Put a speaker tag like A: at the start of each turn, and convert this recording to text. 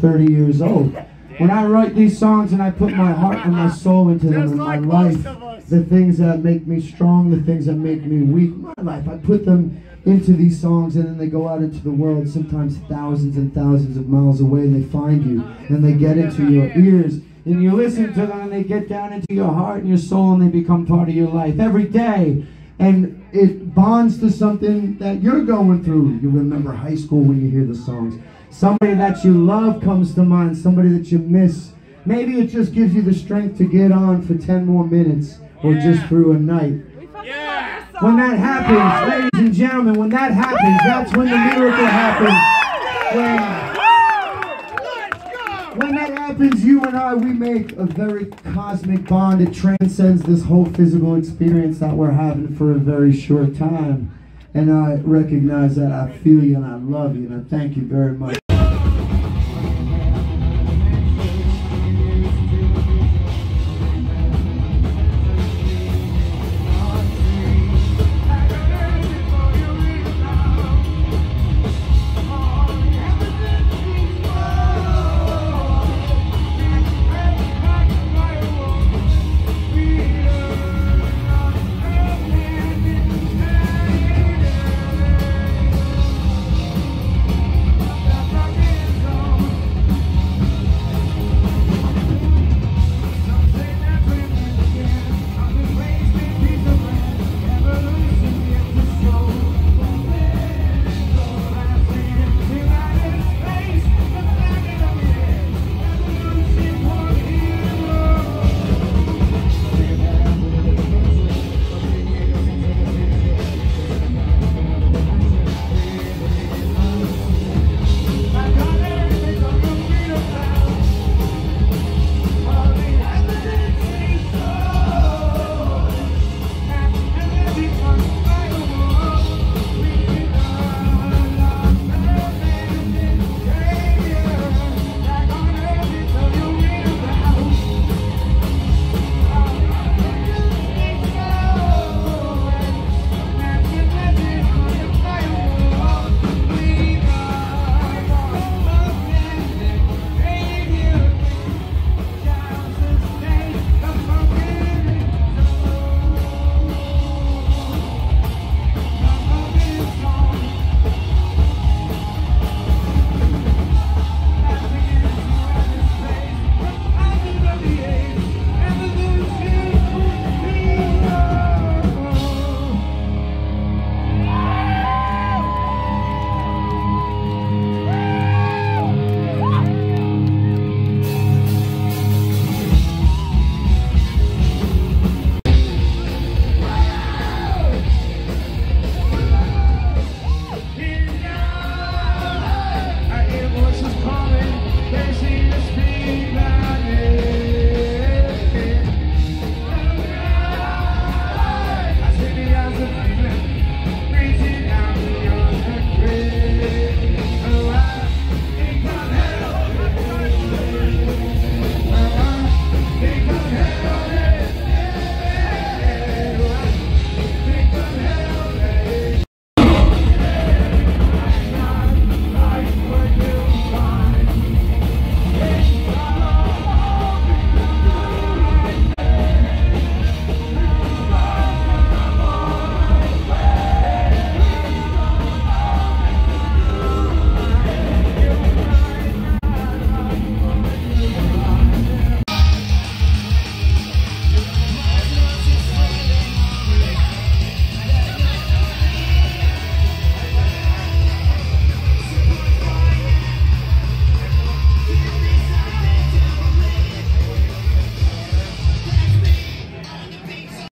A: 30 years old. When I write these songs and I put my heart and my soul into them and my life,
B: most of us.
A: the things that make me strong, the things that make me weak, my life, I put them into these songs and then they go out into the world, sometimes thousands and thousands of miles away, and they find you and they get into your ears and you listen to them and they get down into your heart and your soul and they become part of your life every day. And it bonds to something that you're going through. You remember high school when you hear the songs. Somebody that you love comes to mind, somebody that you miss. Maybe it just gives you the strength to get on for 10 more minutes or just through a night.
B: Yeah.
A: When that happens, ladies and gentlemen, when that happens, that's when the miracle happens. When, when that happens, you and I, we make a very cosmic bond. It transcends this whole physical experience that we're having for a very short time. And I recognize that I feel you and I love you and I thank you very much.